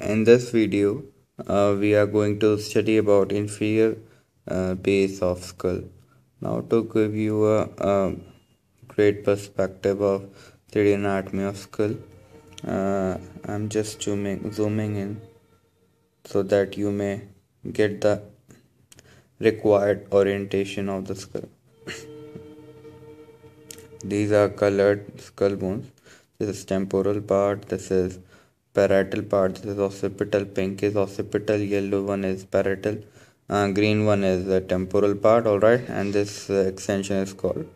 In this video, uh, we are going to study about inferior uh, base of skull. Now to give you a, a great perspective of 3D anatomy of skull, uh, I'm just zooming, zooming in so that you may get the required orientation of the skull. These are colored skull bones. This is temporal part, this is parietal part this is occipital pink is occipital yellow one is parietal uh, green one is the temporal part all right? And this uh, extension is called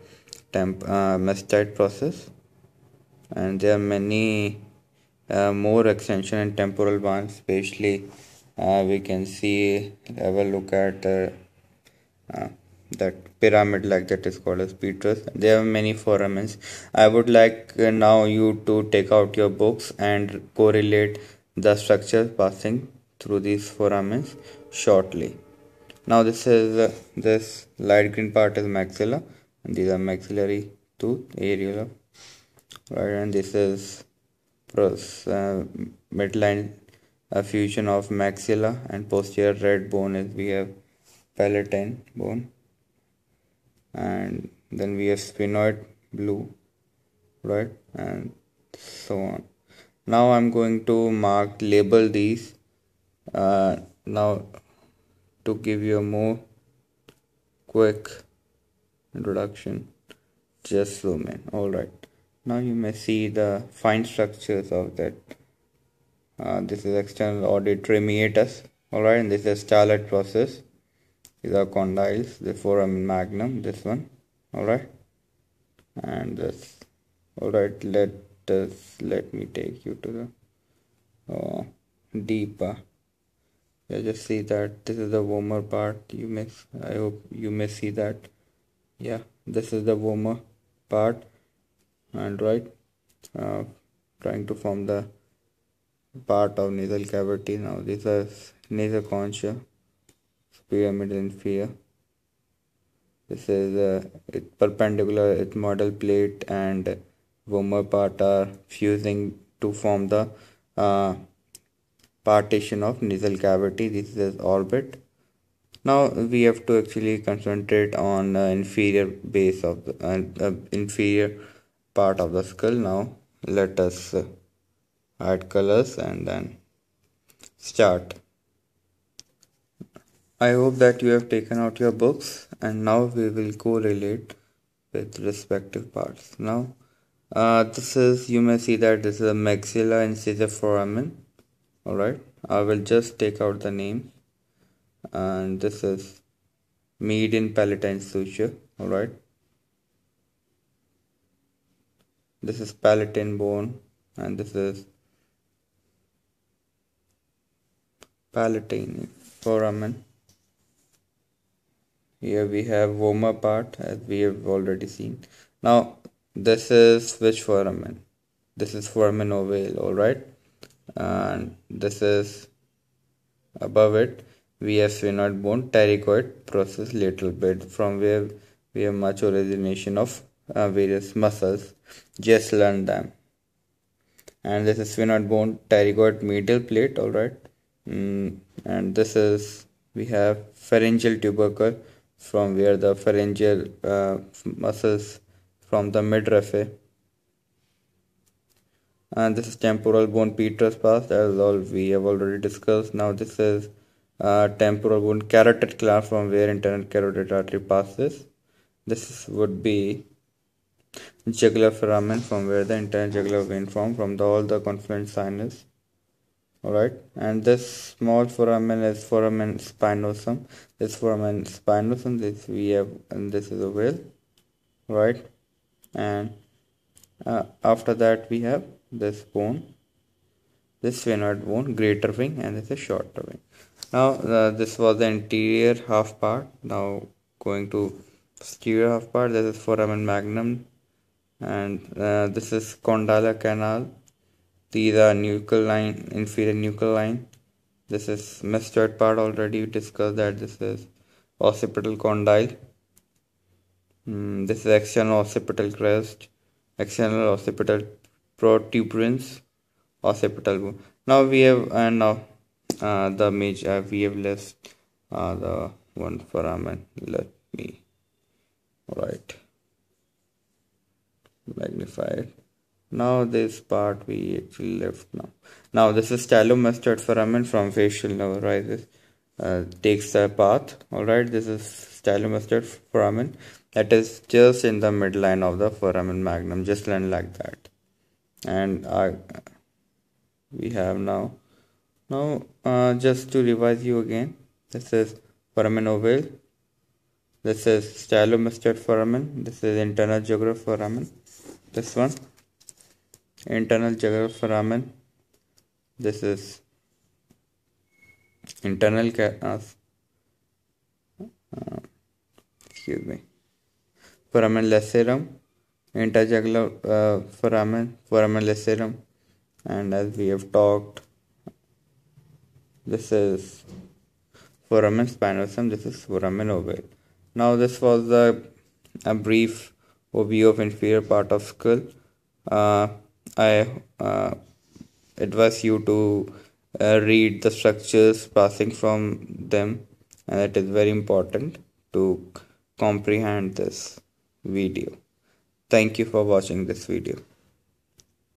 temp uh, mastoid process. And there are many uh, more extension in temporal one especially uh, we can see have a look at uh that pyramid like that is called as petrous there are many foramens i would like uh, now you to take out your books and correlate the structure passing through these foramens shortly. Now this is uh, this light green part is maxilla. And these are maxillary tooth areola. Right and this is pros, uh, midline a fusion of maxilla and posterior red bone is we have palatine bone and then we have sphenoid blue right and so on. Now i'm going to mark label these. Uh, now to give you a more quick introduction just zoom in. All right. Now you may see the fine structures of that. Uh, this is external auditory meatus. All right and this is styloid process these are condyles. The foramen magnum this one. All right. And this. All right let us let me take you to the uh, deeper. Yeah just see that. This is the vomer part. You may i hope you may see that. Yeah this is the vomer part. And right uh, trying to form the part of nasal cavity. Now this is nasal concha pyramid inferior this is uh, perpendicular ethmoid plate and vomer part are fusing to form the uh, partition of nasal cavity. This is orbit. Now we have to actually concentrate on uh, inferior base of the uh, uh inferior part of the skull. Now let us uh, add colors and then start I hope that you have taken out your books and now we will correlate with respective parts. Now, uh, this is, you may see that this is a maxilla incisor foramen. Alright, I will just take out the name and this is median palatine suture. Alright, this is palatine bone and this is palatine foramen here we have vomer part as we have already seen. Now this is which foramen this is foramen ovale all right? And this is above it. We have sphenoid bone pterygoid process little bit from where we have much origination of uh, various muscles. Just learn them. And this is sphenoid bone pterygoid medial plate all right? Mm, and this is we have pharyngeal tubercle from where the pharyngeal uh, muscles from the midriff and this is temporal bone petrous pars as all we have already discussed. Now this is uh, temporal bone carotid gland from where internal carotid artery passes. This would be jugular foramen from where the internal jugular vein form from the, all the confluent sinus alright. And this small foramen is foramen spinosum. This foramen spinosum this we have and this is ovale. Right and uh, after that we have this bone. This sphenoid bone greater wing and this is shorter wing. Now uh, this was the anterior half part. Now going to posterior half part this is foramen magnum. And uh, this is condylar canal these are nuchal line, inferior nuchal line. This is mastoid part already. We discussed that this is occipital condyle. Mm, this is external occipital crest, external occipital protuberance, occipital now we have and uh, now uh, the image uh, we have left uh, the one foramen let me right magnify. it now this part we actually left now. Now this is stylo-mastoid foramen from facial nerve rises uh, takes the path. All right this is stylo-mastoid foramen that is just in the midline of the foramen magnum just like that. And we have now now uh, just to revise you again this is foramen ovale this is stylo-mastoid foramen this is internal jugular foramen this one internal jugular foramen. This is internal uh, uh, excuse me foramen lacerum interjugular uh, foramen foramen lacerum and as we have talked this is foramen spinosum this is foramen ovale. Now this was a, a brief overview of inferior part of skull. Uh, i uh, advise you to uh, read the structures passing from them and it is very important to comprehend this video. Thank you for watching this video